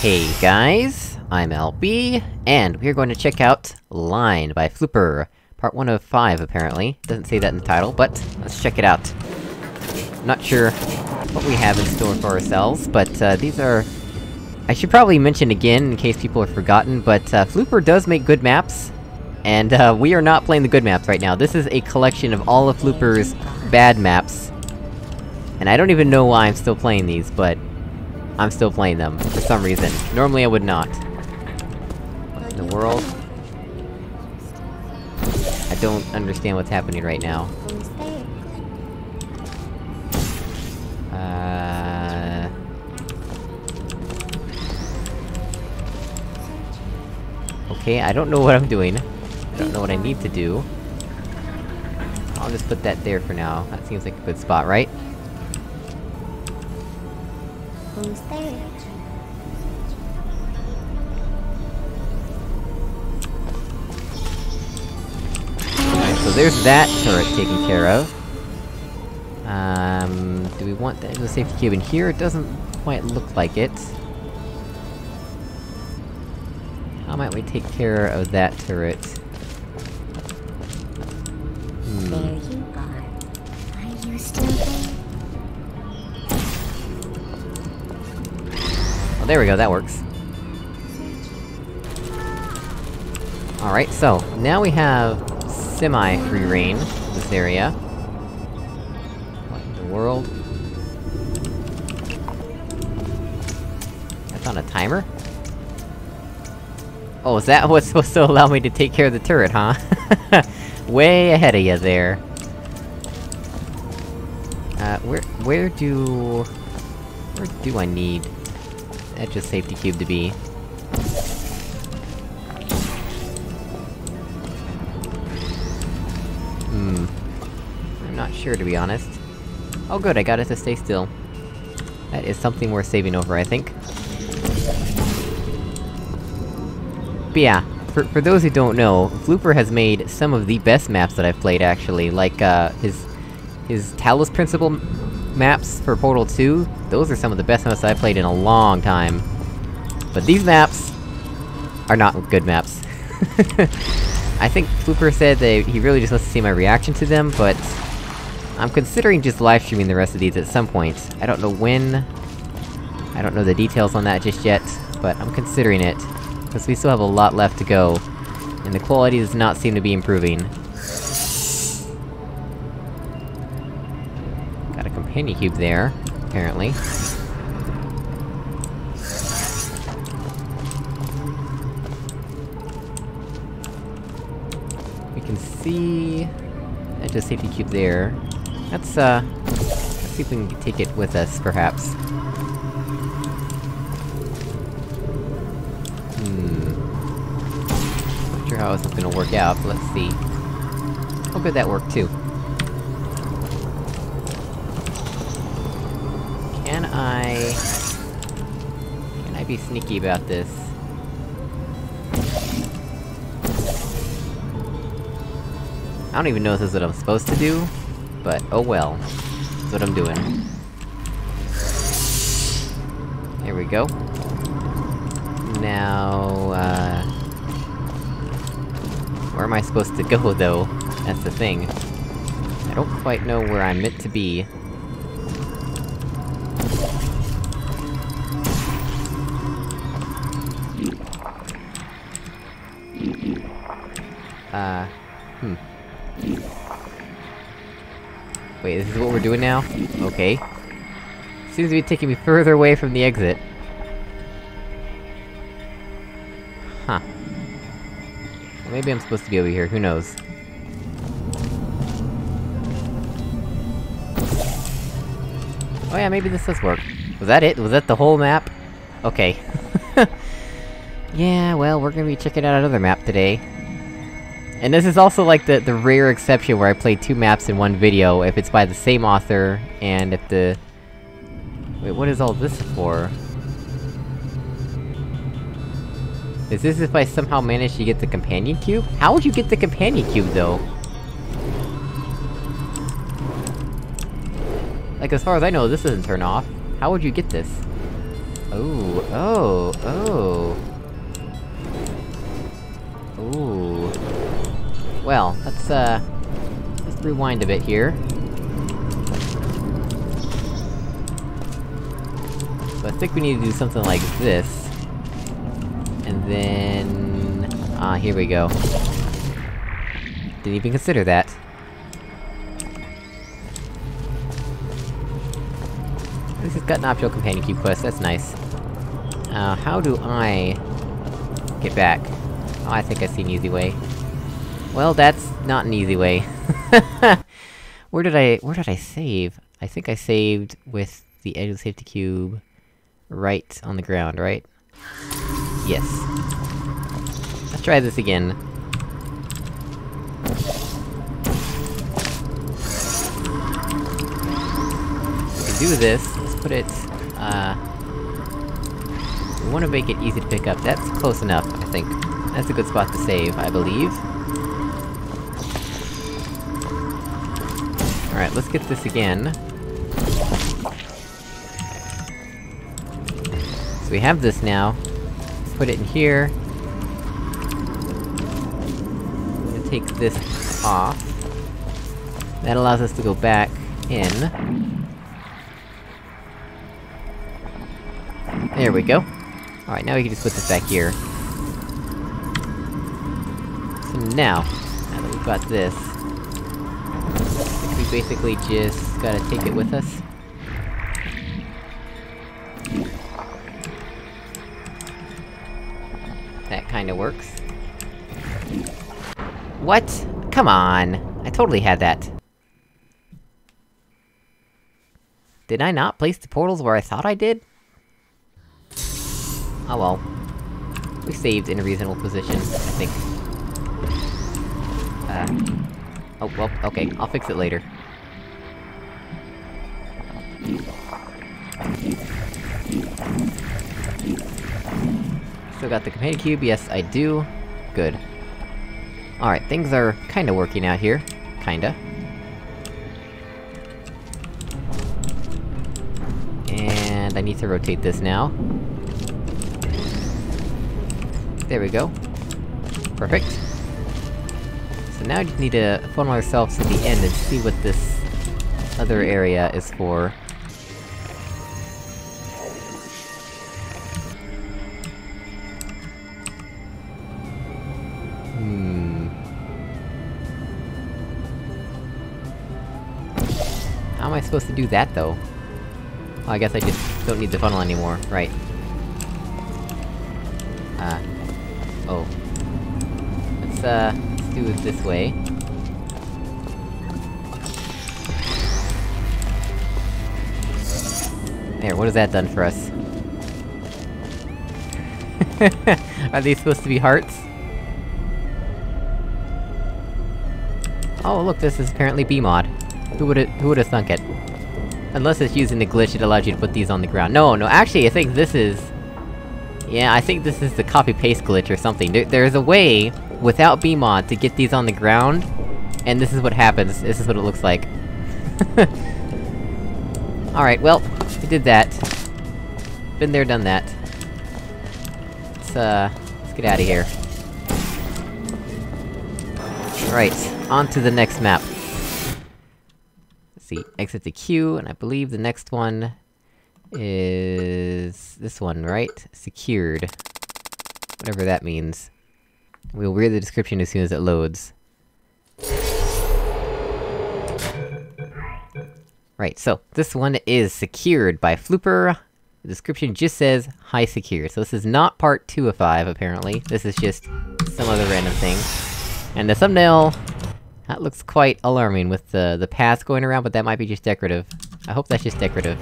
Hey guys, I'm LB, and we're going to check out Line by Flooper. Part 1 of 5, apparently. Doesn't say that in the title, but let's check it out. Not sure what we have in store for ourselves, but uh, these are... I should probably mention again, in case people have forgotten, but uh, Flooper does make good maps, and uh, we are not playing the good maps right now. This is a collection of all of Flooper's bad maps. And I don't even know why I'm still playing these, but... I'm still playing them, for some reason. Normally I would not. What in the world? I don't understand what's happening right now. Uh... Okay, I don't know what I'm doing. I don't know what I need to do. I'll just put that there for now. That seems like a good spot, right? Alright, so there's that turret taken care of. Um, do we want the, the safety cube in here? It doesn't quite look like it. How might we take care of that turret? There we go, that works. Alright, so, now we have semi-free reign of this area. What in the world? That's on a timer? Oh, is that what's supposed to allow me to take care of the turret, huh? Way ahead of you there. Uh, where- where do... Where do I need... Edge just safety cube to be? Hmm. I'm not sure, to be honest. Oh good, I got it to stay still. That is something worth saving over, I think. But yeah, for, for those who don't know, Flooper has made some of the best maps that I've played, actually, like, uh, his... his Talos Principle maps for Portal 2, those are some of the best maps I've played in a long time. But these maps... are not good maps. I think Flooper said that he really just wants to see my reaction to them, but... I'm considering just live streaming the rest of these at some point. I don't know when... I don't know the details on that just yet, but I'm considering it. Because we still have a lot left to go. And the quality does not seem to be improving. Companion cube there, apparently. We can see... That's a safety cube there. Let's, uh... Let's see if we can take it with us, perhaps. Hmm... Not sure how this is gonna work out, but let's see. Oh good, that worked too. Can I... Can I be sneaky about this? I don't even know if this is what I'm supposed to do, but oh well. That's what I'm doing. There we go. Now, uh... Where am I supposed to go, though? That's the thing. I don't quite know where I'm meant to be. We're doing now? Okay. Seems to be taking me further away from the exit. Huh. Well, maybe I'm supposed to be over here, who knows? Oh yeah, maybe this does work. Was that it? Was that the whole map? Okay. yeah, well, we're gonna be checking out another map today. And this is also like the- the rare exception where I play two maps in one video, if it's by the same author, and if the... Wait, what is all this for? Is this if I somehow manage to get the companion cube? How would you get the companion cube, though? Like, as far as I know, this doesn't turn off. How would you get this? Oh, oh, oh. Ooh. Well, let's, uh... Let's rewind a bit here. So I think we need to do something like this. And then... Ah, here we go. Didn't even consider that. This has got an optional companion cube quest, that's nice. Uh, how do I... get back? Oh, I think I see an easy way. Well, that's not an easy way. where did I- where did I save? I think I saved with the edge of the safety cube... right on the ground, right? Yes. Let's try this again. Do this, let's put it, uh... We wanna make it easy to pick up, that's close enough, I think. That's a good spot to save, I believe. Alright, let's get this again. So we have this now. Put it in here. I'm gonna take this off. That allows us to go back in. There we go. Alright, now we can just put this back here. So now, now that we've got this... We basically just gotta take it with us. That kinda works. What? Come on! I totally had that. Did I not place the portals where I thought I did? Oh well. We saved in a reasonable position, I think. Uh... Oh, well, okay, I'll fix it later. Still got the companion cube, yes I do. Good. Alright, things are kinda working out here. Kinda. And I need to rotate this now. There we go. Perfect. Now I just need to funnel ourselves to the end and see what this other area is for. Hmm... How am I supposed to do that, though? I guess I just don't need the funnel anymore, right. Uh... Oh. Let's, uh, do it this way. There, what has that done for us? Are these supposed to be hearts? Oh look, this is apparently BMod. Who would've- who would've thunk it? Unless it's using the glitch, it allows you to put these on the ground. No, no, actually, I think this is... Yeah, I think this is the copy-paste glitch or something. There, there's a way, without BMod, to get these on the ground, and this is what happens, this is what it looks like. Alright, well, we did that. Been there, done that. Let's, uh... let's get out of here. Right, on to the next map. Let's see, exit the queue, and I believe the next one... is... this one, right? Secured. Whatever that means. We'll read the description as soon as it loads. Right, so, this one is secured by Flooper. The description just says, high secure. So this is not part 2 of 5, apparently. This is just some other random thing. And the thumbnail... That looks quite alarming with the- the paths going around, but that might be just decorative. I hope that's just decorative.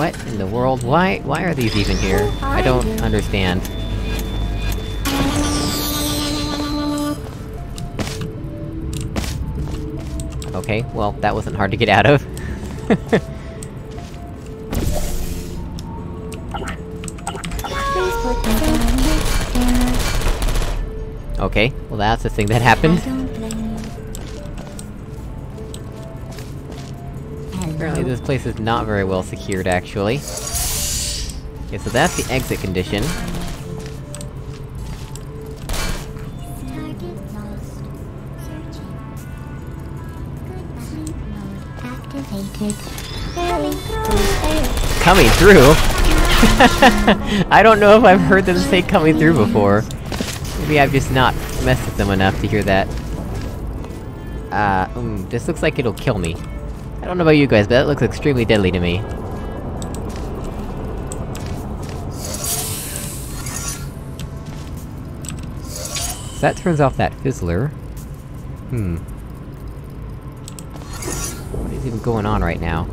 What in the world? Why- why are these even here? I don't understand. Okay, well, that wasn't hard to get out of. Okay, well that's the thing that happened. Apparently this place is not very well secured, actually. Okay, so that's the exit condition. Coming through? I don't know if I've heard them say coming through before. Maybe I've just not messed with them enough to hear that. Uh, mm, this looks like it'll kill me. I don't know about you guys, but that looks extremely deadly to me. So that turns off that fizzler. Hmm. What is even going on right now?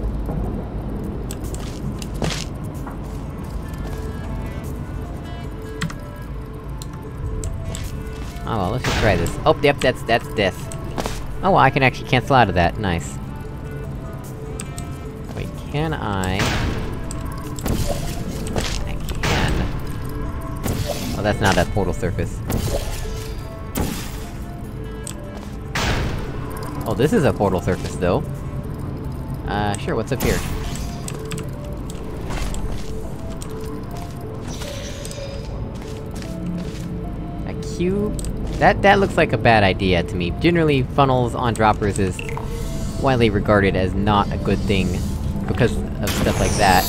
Oh well, let's just try this. Oh, yep, that's- that's death. Oh well, I can actually cancel out of that, nice. Can I... I can... Oh, that's not that portal surface. Oh, this is a portal surface, though. Uh, sure, what's up here? A cube? That- that looks like a bad idea to me. Generally, funnels on droppers is widely regarded as not a good thing, because of stuff like that.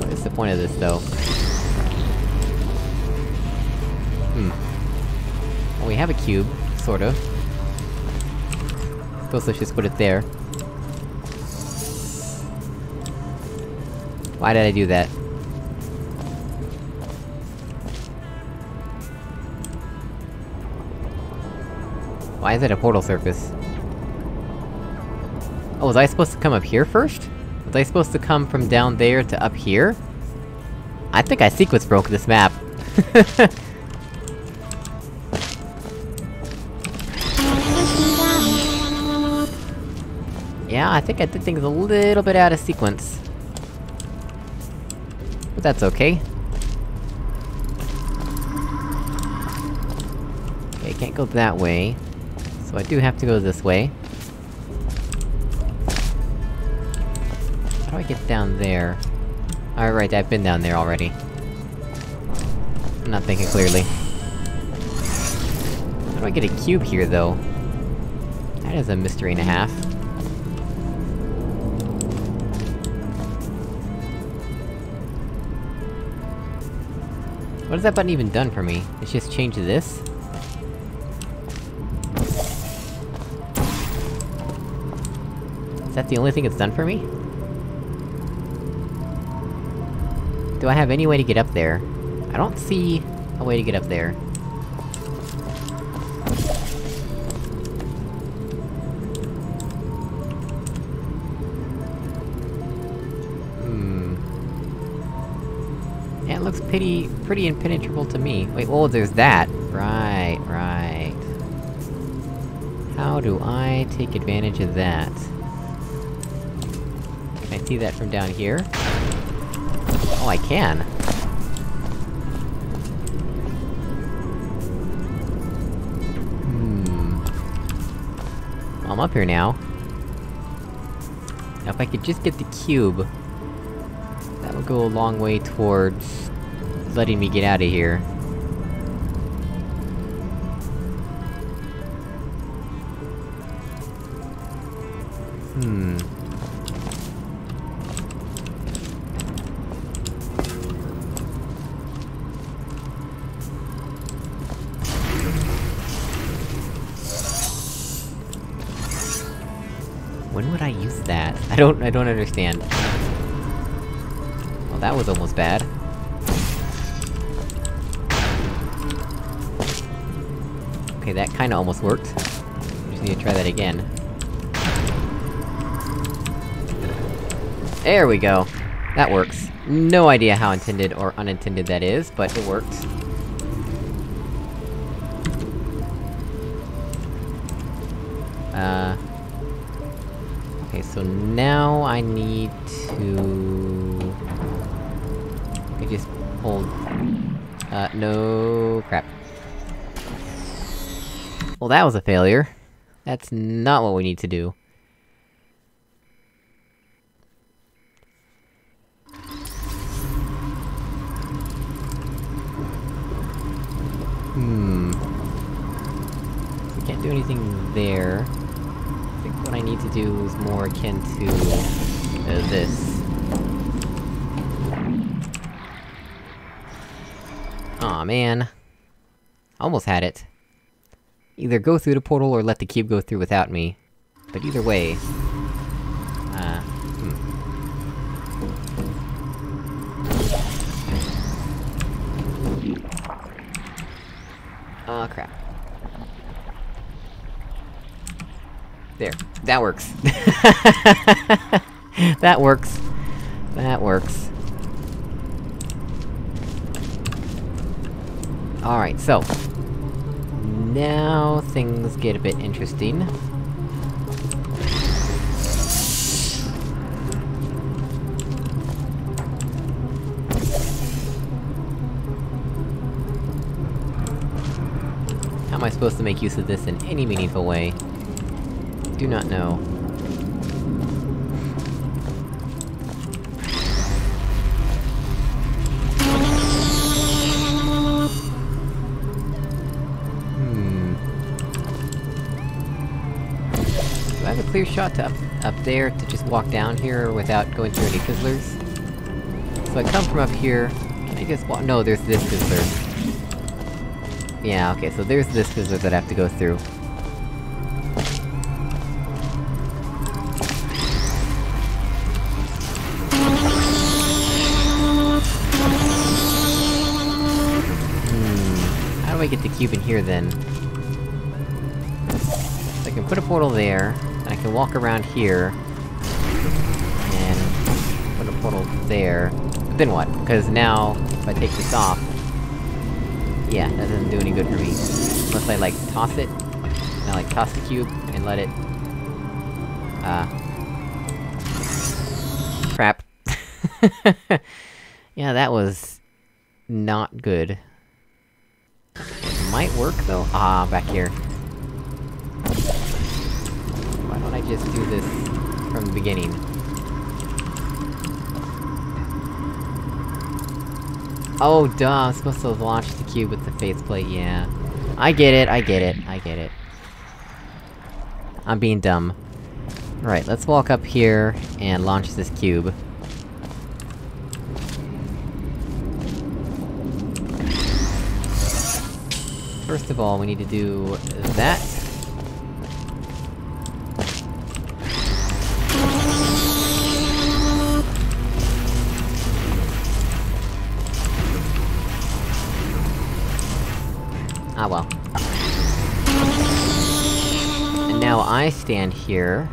What is the point of this, though? Hmm. Well, we have a cube, sort of. Suppose let's just put it there. Why did I do that? Why is it a portal surface? Oh, was I supposed to come up here first? Was I supposed to come from down there to up here? I think I sequence broke this map. yeah, I think I did things a little bit out of sequence. But that's okay. Okay, can't go that way. So I do have to go this way. How do I get down there? Alright, I've been down there already. I'm not thinking clearly. How do I get a cube here, though? That is a mystery and a half. What has that button even done for me? It's just changed this? Is that the only thing it's done for me? Do I have any way to get up there? I don't see a way to get up there. Hmm... Yeah, it looks pretty- pretty impenetrable to me. Wait, oh, there's that! Right, right. How do I take advantage of that? Can I see that from down here? Oh, I can! Hmm... I'm up here now. Now if I could just get the cube... That would go a long way towards... letting me get out of here. I don't- I don't understand. Well, that was almost bad. Okay, that kinda almost worked. Just need to try that again. There we go! That works. No idea how intended or unintended that is, but it worked. Uh now I need to... I just hold... Uh, no... crap. Well, that was a failure. That's not what we need to do. Hmm... We can't do anything there. I need to do is more akin to... Uh, this. Aw, man. Almost had it. Either go through the portal or let the cube go through without me. But either way... Uh... Hmm. Oh crap. There. That works. that works. That works. Alright, so... Now things get a bit interesting. How am I supposed to make use of this in any meaningful way? Do not know. Hmm... Do I have a clear shot up, up there, to just walk down here without going through any fizzlers? So I come from up here, can I just walk- no, there's this fizzler. Yeah, okay, so there's this fizzler that I have to go through. I get the cube in here, then? So I can put a portal there, and I can walk around here... And... put a portal there... But then what? Because now, if I take this off... Yeah, that doesn't do any good for me. Unless I, like, toss it, and I, like, toss the cube, and let it... Uh... Crap. yeah, that was... not good. It might work, though? Ah, back here. Why don't I just do this from the beginning? Oh, duh, I'm supposed to launch the cube with the faith plate, yeah. I get it, I get it, I get it. I'm being dumb. Right, let's walk up here, and launch this cube. First of all, we need to do... that. Ah well. And now I stand here...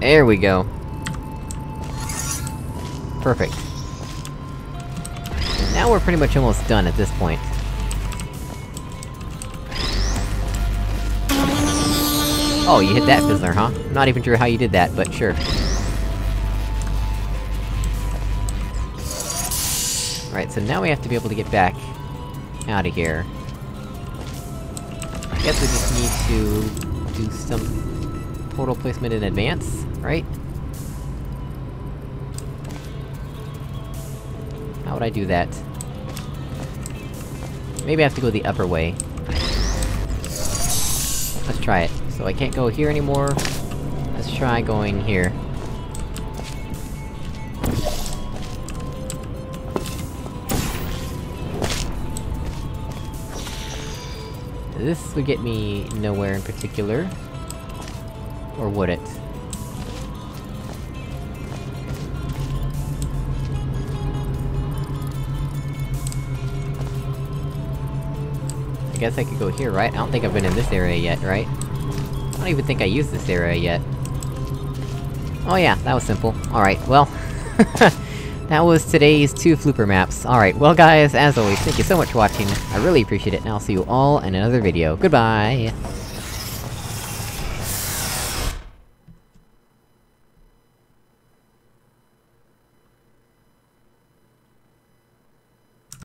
There we go. Perfect. Now we're pretty much almost done at this point. Oh, you hit that fizzler, huh? Not even sure how you did that, but sure. Right, so now we have to be able to get back... out of here. I guess we just need to... do some... portal placement in advance, right? How would I do that? Maybe I have to go the upper way. Let's try it. So I can't go here anymore. Let's try going here. This would get me nowhere in particular. Or would it? Guess I could go here, right? I don't think I've been in this area yet, right? I don't even think I used this area yet. Oh yeah, that was simple. Alright, well... that was today's two Flooper maps. Alright, well guys, as always, thank you so much for watching, I really appreciate it, and I'll see you all in another video. Goodbye!